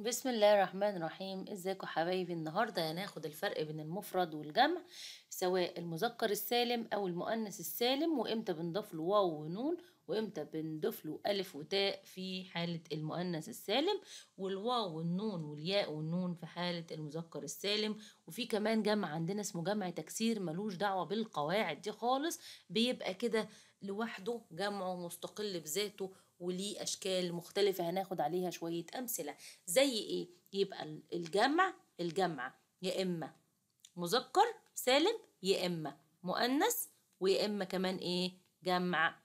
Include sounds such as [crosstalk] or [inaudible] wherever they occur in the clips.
بسم الله الرحمن الرحيم. ازيكم حبايبي؟ النهارده هناخد الفرق بين المفرد والجمع سواء المذكر السالم أو المؤنث السالم وامتى بنضيف له واو ونون وامتى بنضيف له ألف وتاء في حالة المؤنث السالم والواو والنون والياء والنون في حالة المذكر السالم. وفي كمان جمع عندنا اسمه جمع تكسير ملوش دعوة بالقواعد دي خالص بيبقى كده لوحده جمعه مستقل بذاته وليه أشكال مختلفة هناخد عليها شوية أمثلة زي إيه؟ يبقى الجمع الجمع يا إما مذكر سالم يا إما مؤنث ويا إما كمان إيه؟ جمع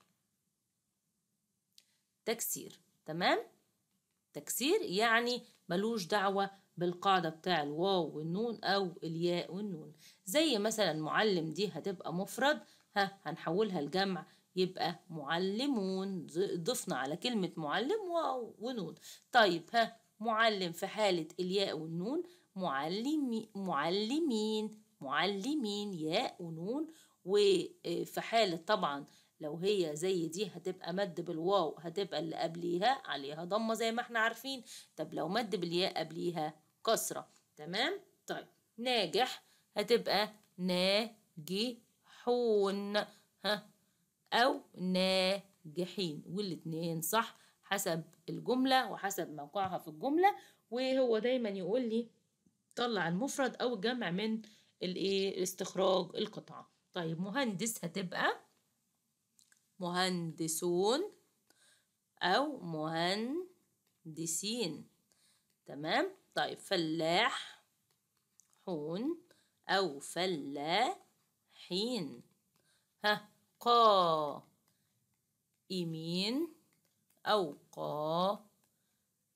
تكسير تمام؟ تكسير يعني ملوش دعوة بالقاعدة بتاع الواو والنون أو الياء والنون زي مثلا معلم دي هتبقى مفرد ها هنحولها لجمع يبقى معلمون ضفنا على كلمة معلم واو ونون. طيب ها معلم في حالة الياء والنون معلمي معلمين معلمين ياء ونون. وفي حالة طبعا لو هي زي دي هتبقى مد بالواو هتبقى اللي قبليها عليها ضمة زي ما إحنا عارفين. طب لو مد بالياء قبليها كسرة. تمام؟ طيب ناجح هتبقى ناجحون. ها أو ناجحين. والاتنين صح حسب الجملة وحسب موقعها في الجملة. وهو دايما يقول لي طلع المفرد أو الجمع من الإيه؟ استخراج القطعة. طيب مهندس هتبقى مهندسون أو مهندسين. تمام؟ طيب فلاح حون أو فلاحين. ها قائمين أو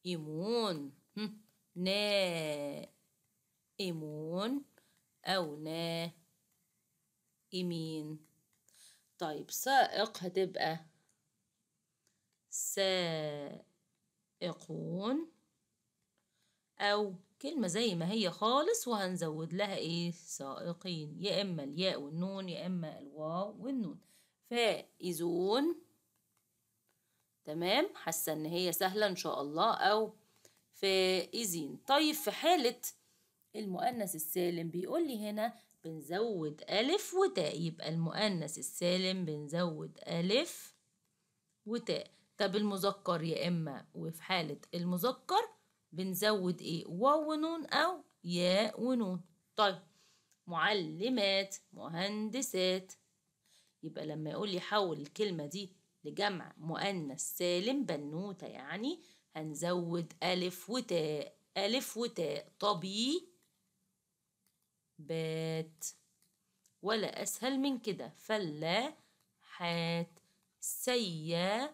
قائمون نائمون أو نائمين. طيب سائق هتبقى سائقون أو كلمة زي ما هي خالص وهنزود لها إيه؟ سائقين يا إما الياء والنون يا إما الواو والنون. فائزون. تمام؟ حاسة إن هي سهلة إن شاء الله أو فائزين. طيب في حالة المؤنث السالم بيقول لي هنا بنزود ألف وتاء يبقى المؤنث السالم بنزود ألف وتاء. طب المذكر يا إما وفي حالة المذكر بنزود إيه؟ واو ونون أو ياء ونون. طيب معلمات مهندسات. يبقى لما يقول لي حول الكلمة دي لجمع مؤنث سالم بنوتة يعني هنزود ألف وتاء. ألف وتاء. طبي بات ولا أسهل من كده. فلاحات. سيارات.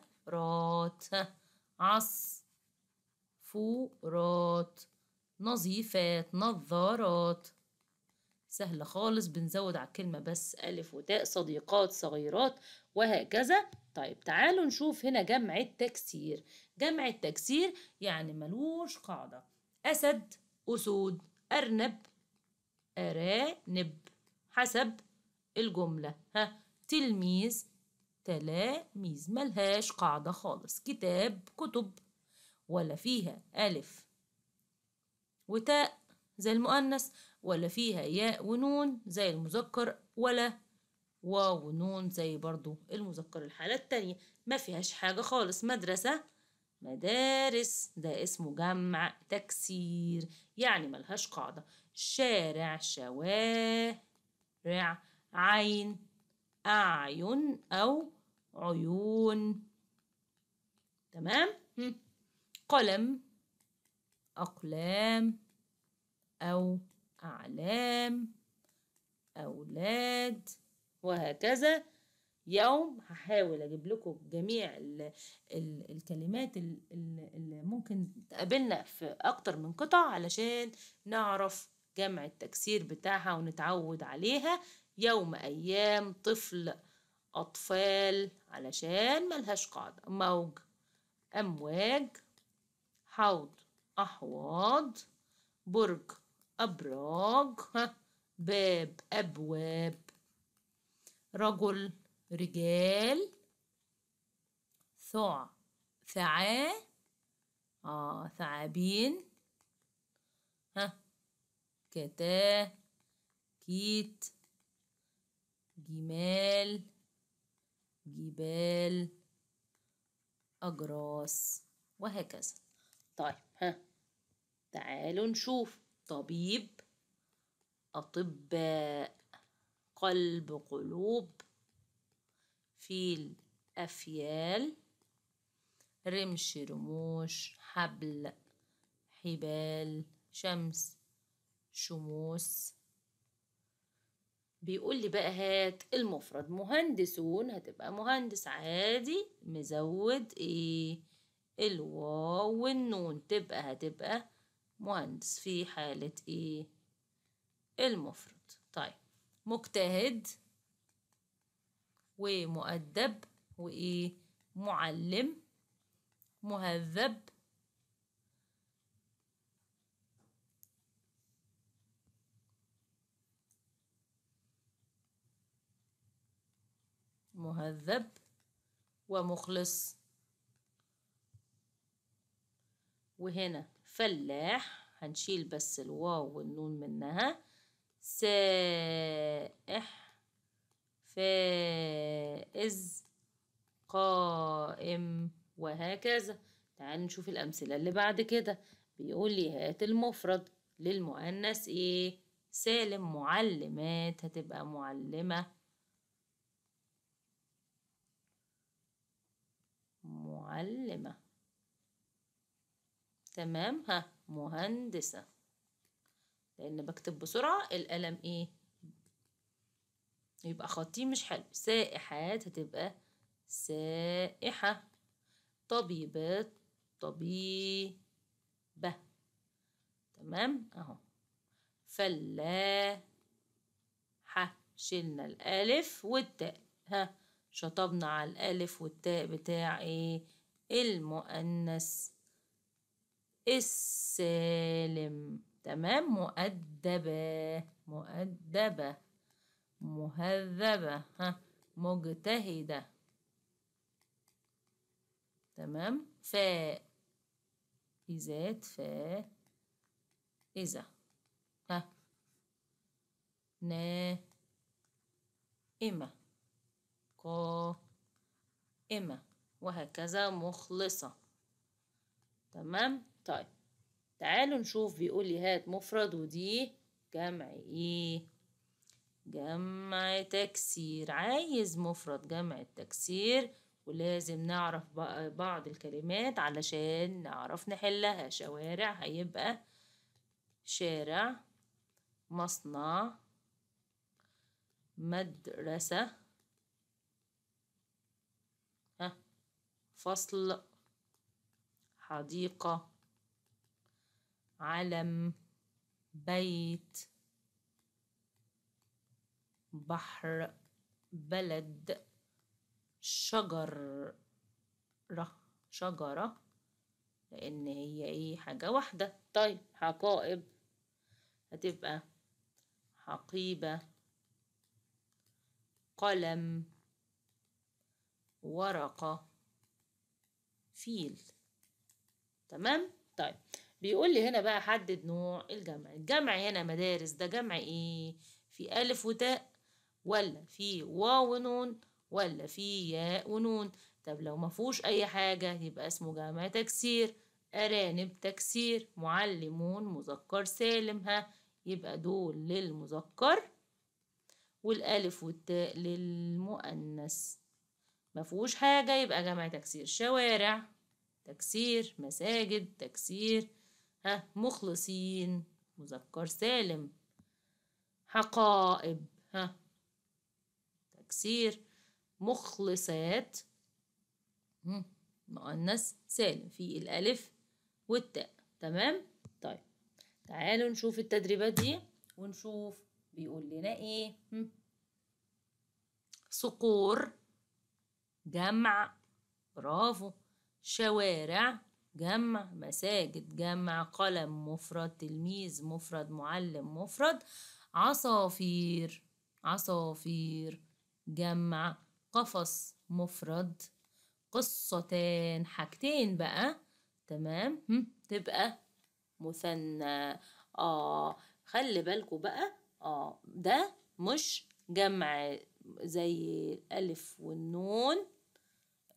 عصر. فورات نظيفات نظارات. سهلة خالص بنزود على الكلمة بس ألف وتاء صديقات صغيرات وهكذا. طيب تعالوا نشوف هنا جمع التكسير. جمع التكسير يعني ملوش قاعدة. أسد أسود أرنب أرانب. حسب الجملة. ها تلميذ تلاميذ. ملهاش قاعدة خالص. كتاب كتب. ولا فيها ألف وتاء زي المؤنث ولا فيها ياء ونون زي المذكر ولا واو ونون زي برضو المذكر. الحالة التانية ما فيهاش حاجة خالص. مدرسة مدارس ده اسمه جمع تكسير يعني ملهاش قاعدة. شارع شوارع عين أعين أو عيون. تمام؟ قلم أقلام أو أعلام أولاد وهكذا. يوم هحاول أجيب لكم جميع ال ال الكلمات اللي ممكن تقابلنا في أكتر من قطع علشان نعرف جمع التكسير بتاعها ونتعود عليها. يوم أيام طفل أطفال علشان ملهاش قاعدة. موج أمواج حوض أحواض برج أبراج [laughs] باب أبواب. رجل رجال. ثع ثعا. آه ثعابين. كتا كيت جمال جبال أجراس وهكذا. طيب ها. تعالوا نشوف. طبيب أطباء قلب قلوب فيل أفيال رمش رموش حبل حبال شمس شموس. بيقول لي بقى هات المفرد. مهندسون هتبقى مهندس عادي مزود إيه؟ الواو والنون تبقى هتبقى مهندس في حالة إيه؟ المفرد طيب مجتهد ومؤدب وإيه؟ معلم مهذب مهذب ومخلص. وهنا فلاح هنشيل بس الواو والنون منها. سائح فائز قائم وهكذا. تعال نشوف الأمثلة اللي بعد كده. بيقول لي هات المفرد للمؤنث إيه سالم معلمات هتبقى معلمة. معلمة. تمام. ها مهندسة. لأن بكتب بسرعة القلم إيه؟ يبقى خطي مش حلو. سائحات هتبقى سائحة. طبيبات طبيبة. تمام؟ أهو. فلاحة. شلنا الألف والتاء. ها شطبنا على الألف والتاء بتاع إيه؟ المؤنث. السالم. تمام؟ مؤدبة. مؤدبة. مهذبة. ها. مجتهدة. تمام؟ فاء إذات فاء إذا. ها. نا إما. قا إما. وهكذا مخلصة. تمام؟ طيب تعالوا نشوف بيقول لي هات مفرد ودي جمع إيه جمع تكسير. عايز مفرد جمع التكسير ولازم نعرف بعض الكلمات علشان نعرف نحلها. شوارع هيبقى شارع مصنع مدرسة. فصل حديقة. علم بيت بحر بلد شجر. شجرة لأن هي إيه؟ حاجة واحدة. طيب حقائب. هتبقى حقيبة. قلم. ورقة. فيل. تمام؟ طيب. بيقول لي هنا بقى حدد نوع الجمع. الجمع هنا مدارس ده جمع إيه؟ في ألف وتاء ولا في واو ونون ولا في ياء ونون. طب لو مفهوش أي حاجة يبقى اسمه جمع تكسير. أرانب تكسير معلمون مذكر سالم ها. يبقى دول للمذكر والألف والتاء للمؤنث. مفهوش حاجة يبقى جمع تكسير. شوارع تكسير مساجد تكسير ها مخلصين مذكر سالم حقائب ها تكسير مخلصات مؤنث سالم في الألف والتاء تمام؟ طيب تعالوا نشوف التدريبات دي ونشوف بيقول لنا إيه. صقور جمع برافو شوارع جمع مساجد جمع قلم مفرد تلميذ مفرد معلم مفرد عصافير عصافير جمع قفص مفرد قصتان حاجتين بقى تمام؟ تبقى مثنى. آه خلي بالكوا بقى آه ده مش جمع زي الألف والنون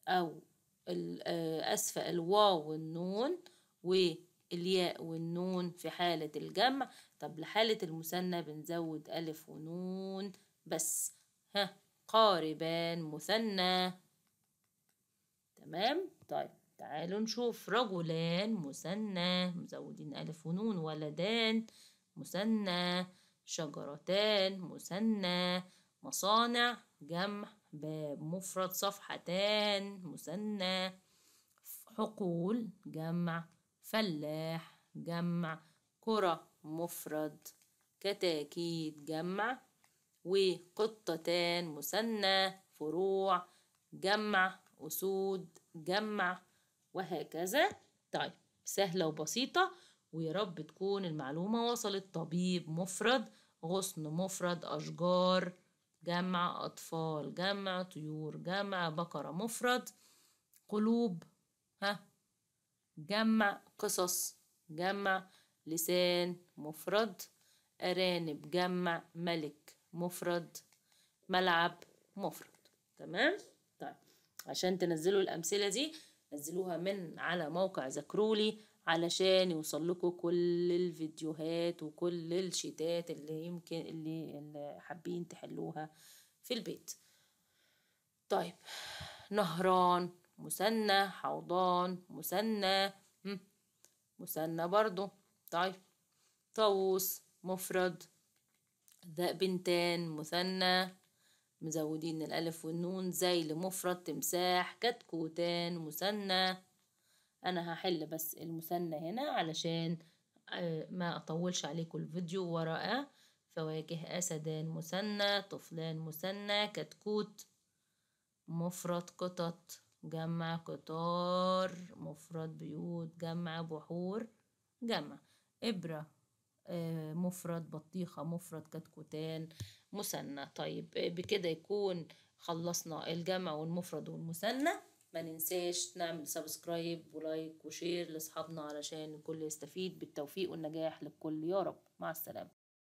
أو آه، أسفة الواو والنون والياء والنون في حالة الجمع. طب لحالة المثنى بنزود ألف ونون بس. ها قاربان مثنى. تمام؟ طيب تعالوا نشوف. رجلان مثنى مزودين ألف ونون. ولدان مثنى شجرتان مثنى مصانع جمع باب مفرد صفحتان مثنى حقول جمع فلاح جمع كرة مفرد كتاكيت جمع وقطتان مثنى فروع جمع أسود جمع وهكذا. طيب سهلة وبسيطة ويا رب تكون المعلومة وصلت. طبيب مفرد غصن مفرد أشجار جمع أطفال جمع طيور جمع بقرة مفرد قلوب ها جمع قصص جمع لسان مفرد أرانب جمع ملك مفرد ملعب مفرد تمام؟ طيب عشان تنزلوا الأمثلة دي نزلوها من على موقع ذكرولي علشان يوصل لكم كل الفيديوهات وكل الشيتات اللي يمكن اللي, اللي حابين تحلوها في البيت. طيب نهران مثنى حوضان مثنى مثنى برضو. طيب طاووس مفرد ذا بنتان مثنى مزودين الألف والنون زي لمفرد تمساح كتكوتان مثنى أنا هحل بس المثنى هنا علشان آه، ما أطولش عليكم الفيديو وراءه فواكه أسدان مثنى طفلان مثنى كتكوت مفرد قطط جمع قطار مفرد بيوت جمع بحور جمع إبرة آه، مفرد بطيخة مفرد كتكوتان مثنى. طيب آه، بكده يكون خلصنا الجمع والمفرد والمثنى. ما ننساش نعمل subscribe و like و share لأصحابنا علشان الكل يستفيد بالتوفيق والنجاح للكل. يا رب. مع السلامة.